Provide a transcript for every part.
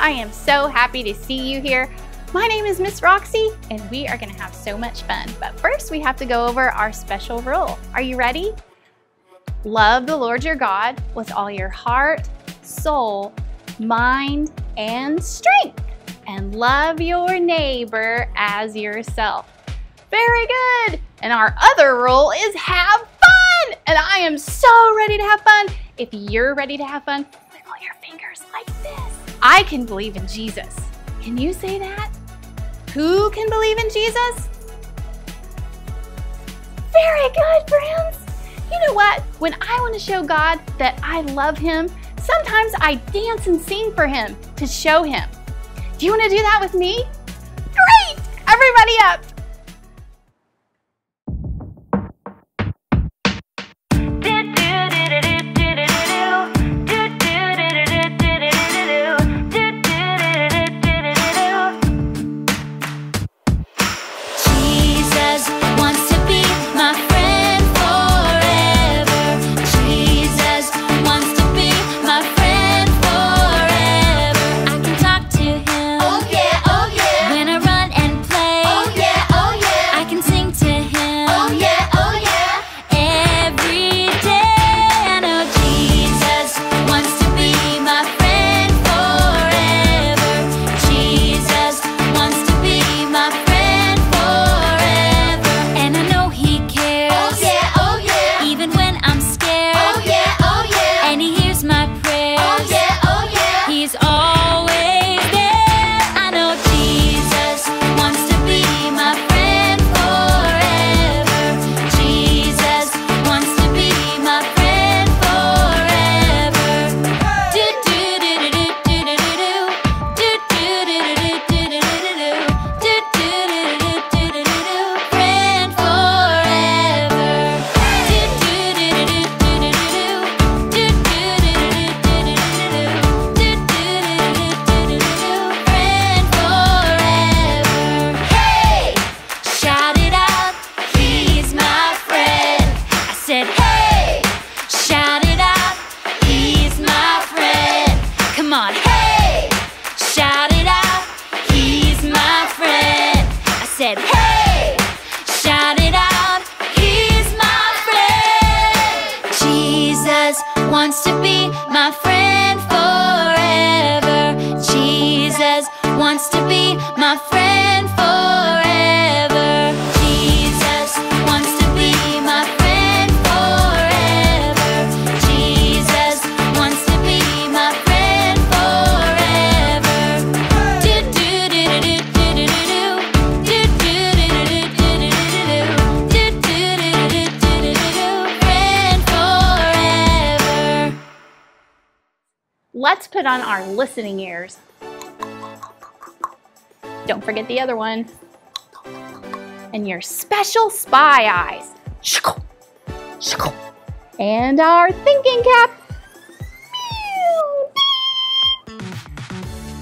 I am so happy to see you here. My name is Miss Roxy, and we are gonna have so much fun. But first, we have to go over our special rule. Are you ready? Love the Lord your God with all your heart, soul, mind, and strength. And love your neighbor as yourself. Very good. And our other rule is have fun. And I am so ready to have fun. If you're ready to have fun, wiggle your fingers like this. I can believe in Jesus. Can you say that? Who can believe in Jesus? Very good, friends. You know what? When I want to show God that I love Him, sometimes I dance and sing for Him to show Him. Do you want to do that with me? Great! Everybody up! said, hey! Let's put on our listening ears. Don't forget the other one. And your special spy eyes. And our thinking cap.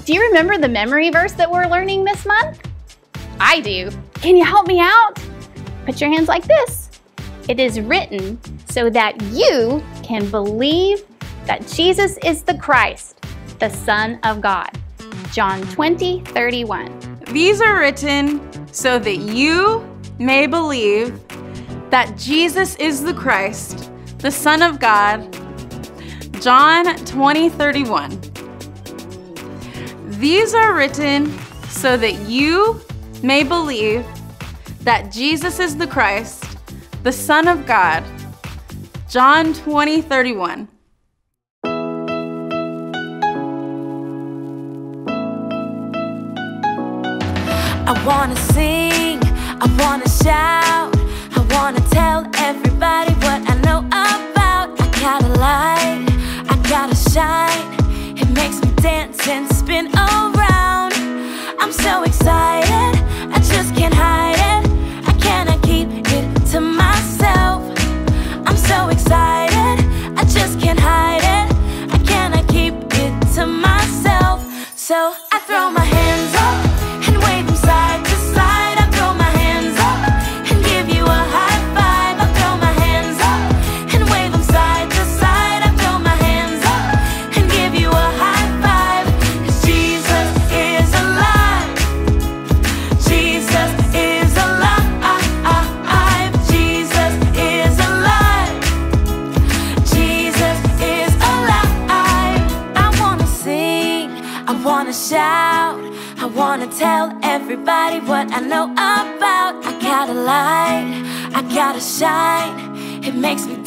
Do you remember the memory verse that we're learning this month? I do. Can you help me out? Put your hands like this. It is written so that you can believe that Jesus is the Christ, the Son of God. John 20, 31. These are written so that you may believe that Jesus is the Christ, the Son of God. John 20, 31. These are written so that you may believe that Jesus is the Christ, the Son of God. John 20, 31. I wanna sing, I wanna shout, I wanna tell everybody what I know about. I gotta light, I gotta shine, it makes me dance and spin around. I'm so excited, I just can't hide it, I cannot keep it to myself. I'm so excited, I just can't hide it, I cannot keep it to myself. So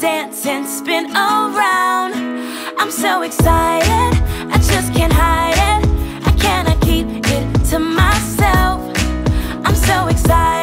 dance and spin around. I'm so excited, I just can't hide it. I cannot keep it to myself. I'm so excited,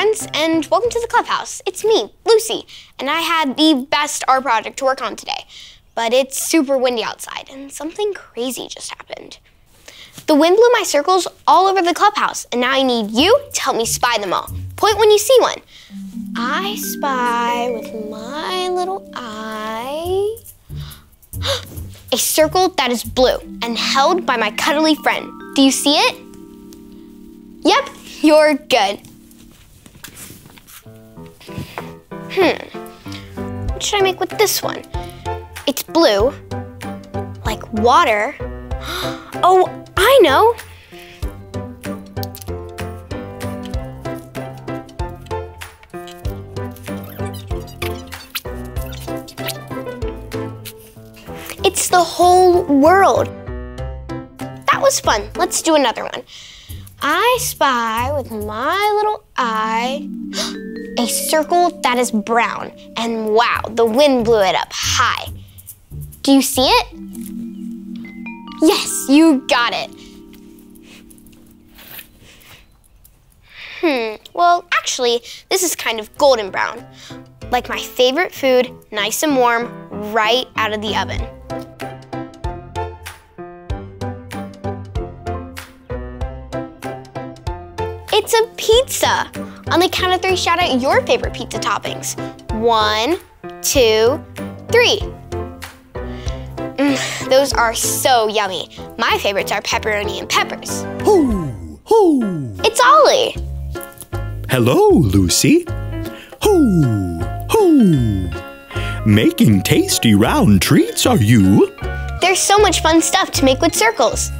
friends, and welcome to the clubhouse. It's me, Lucy, and I had the best art project to work on today. But it's super windy outside, and something crazy just happened. The wind blew my circles all over the clubhouse, and now I need you to help me spy them all. Point when you see one. I spy with my little eye a circle that is blue and held by my cuddly friend. Do you see it? Yep, you're good. Hmm. What should I make with this one? It's blue, like water. Oh, I know. It's the whole world. That was fun. Let's do another one. I spy with my little eye a circle that is brown. And wow, the wind blew it up high. Do you see it? Yes, you got it. Hmm, well, actually, this is kind of golden brown. Like my favorite food, nice and warm, right out of the oven. It's a pizza. On the count of three, shout out your favorite pizza toppings. One, two, three. Mm, those are so yummy. My favorites are pepperoni and peppers. Who? Who? It's Ollie. Hello, Lucy. Who? Who? Making tasty round treats, are you? There's so much fun stuff to make with circles.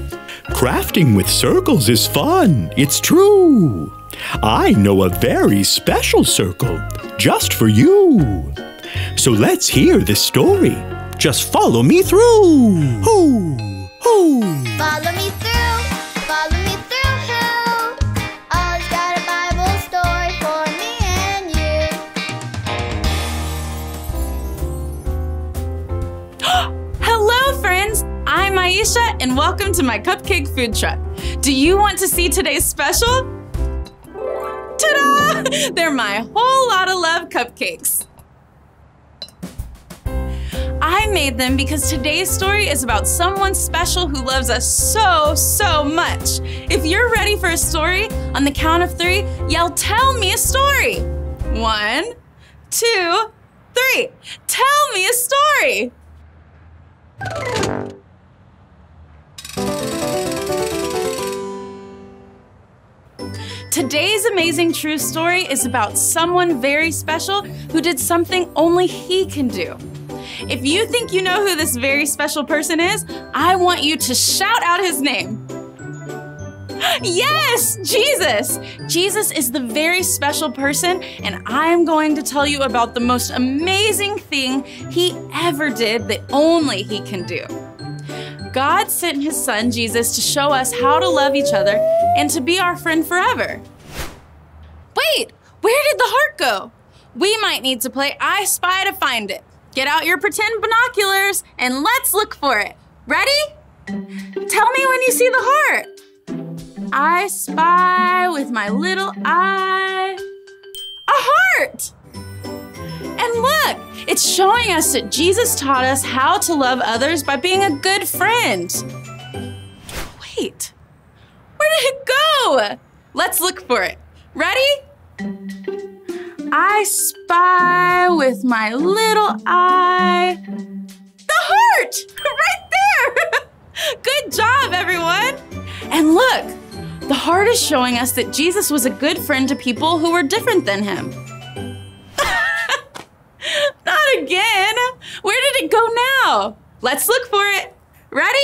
Crafting with circles is fun. It's true. I know a very special circle just for you. So let's hear the story. Just follow me through. Who? Who? Follow me through, follow me through. Who? Ollie's got a Bible story for me and you. Hello, friends! I'm Aisha, and welcome to my cupcake food truck. Do you want to see today's special? They're my whole lot of love cupcakes. I made them because today's story is about someone special who loves us so, so much. If you're ready for a story, on the count of three, yell, Tell me a story. One, two, three. Tell me a story. Today's amazing true story is about someone very special who did something only he can do. If you think you know who this very special person is, I want you to shout out his name. Yes, Jesus! Jesus is the very special person, and I'm going to tell you about the most amazing thing he ever did that only he can do. God sent his son Jesus to show us how to love each other and to be our friend forever. Wait, where did the heart go? We might need to play I Spy to find it. Get out your pretend binoculars and let's look for it. Ready? Tell me when you see the heart. I spy with my little eye a heart. And look, it's showing us that Jesus taught us how to love others by being a good friend. Wait, where did it go? Let's look for it. Ready? I spy with my little eye the heart right there. Good job, everyone. And look, the heart is showing us that Jesus was a good friend to people who were different than him. Again. Where did it go now? Let's look for it. Ready?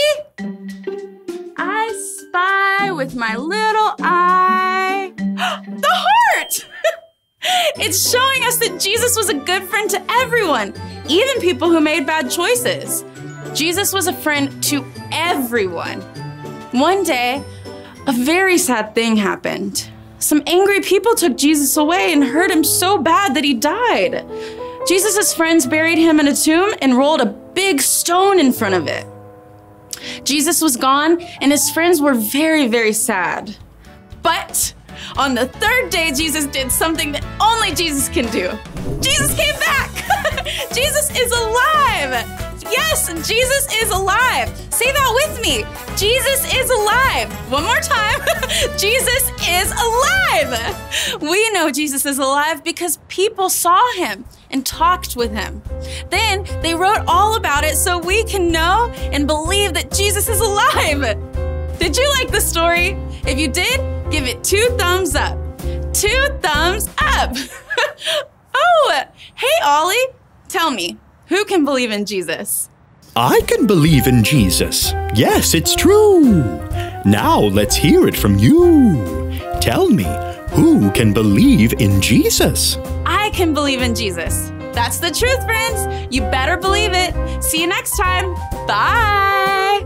I spy with my little eye the heart. it's showing us that Jesus was a good friend to everyone, even people who made bad choices. Jesus was a friend to everyone. One day, a very sad thing happened. Some angry people took Jesus away and hurt him so bad that he died. Jesus' friends buried him in a tomb and rolled a big stone in front of it. Jesus was gone, and his friends were very, very sad. But on the third day, Jesus did something that only Jesus can do. Jesus came back! Jesus is alive! Yes, Jesus is alive. Say that with me. Jesus is alive. One more time. Jesus is alive. We know Jesus is alive because people saw him and talked with him. Then they wrote all about it so we can know and believe that Jesus is alive. Did you like the story? If you did, give it two thumbs up. Two thumbs up. oh, hey, Ollie. Tell me, who can believe in Jesus? I can believe in Jesus. Yes, it's true. Now let's hear it from you. Tell me, who can believe in Jesus? I can believe in Jesus. That's the truth, friends. You better believe it. See you next time. Bye.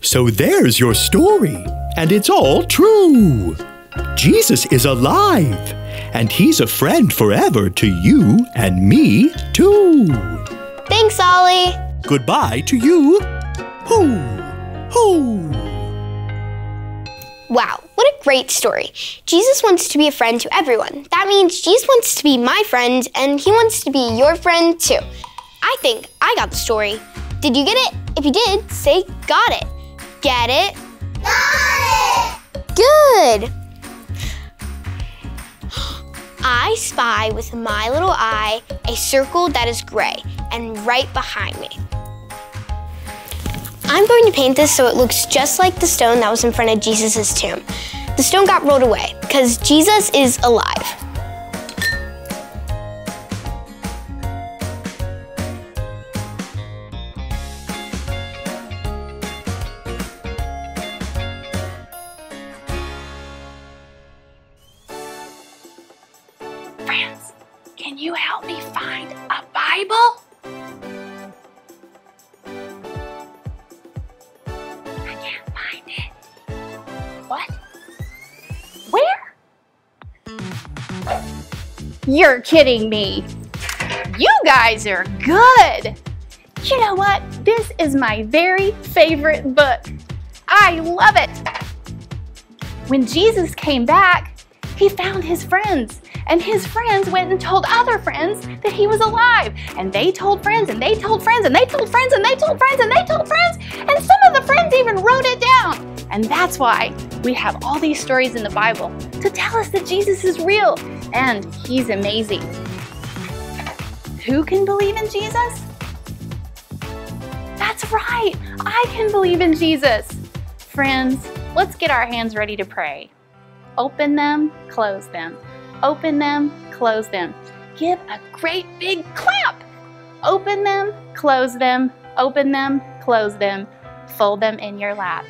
So there's your story, and it's all true. Jesus is alive, and he's a friend forever to you and me, too. Thanks, Ollie. Goodbye to you. Hoo, hoo. Wow, what a great story. Jesus wants to be a friend to everyone. That means Jesus wants to be my friend, and he wants to be your friend too. I think I got the story. Did you get it? If you did, say got it. Get it? Got it! Good! I spy with my little eye a circle that is gray and right behind me. I'm going to paint this so it looks just like the stone that was in front of Jesus' tomb. The stone got rolled away because Jesus is alive. You're kidding me. You guys are good. You know what? This is my very favorite book. I love it. When Jesus came back, he found his friends, and his friends went and told other friends that he was alive. And they told friends, and they told friends, and they told friends, and they told friends, and they told friends, and some of the friends even wrote it down. And that's why we have all these stories in the Bible to tell us that Jesus is real and he's amazing. Who can believe in Jesus? That's right, I can believe in Jesus. Friends, let's get our hands ready to pray. Open them, close them. Open them, close them. Give a great big clap. Open them, close them, open them, close them. Fold them in your lap.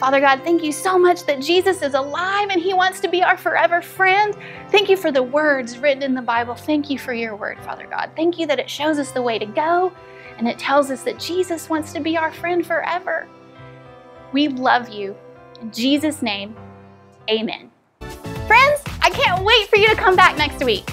Father God, thank you so much that Jesus is alive and he wants to be our forever friend. Thank you for the words written in the Bible. Thank you for your word, Father God. Thank you that it shows us the way to go and it tells us that Jesus wants to be our friend forever. We love you. In Jesus' name, amen. Friends, I can't wait for you to come back next week.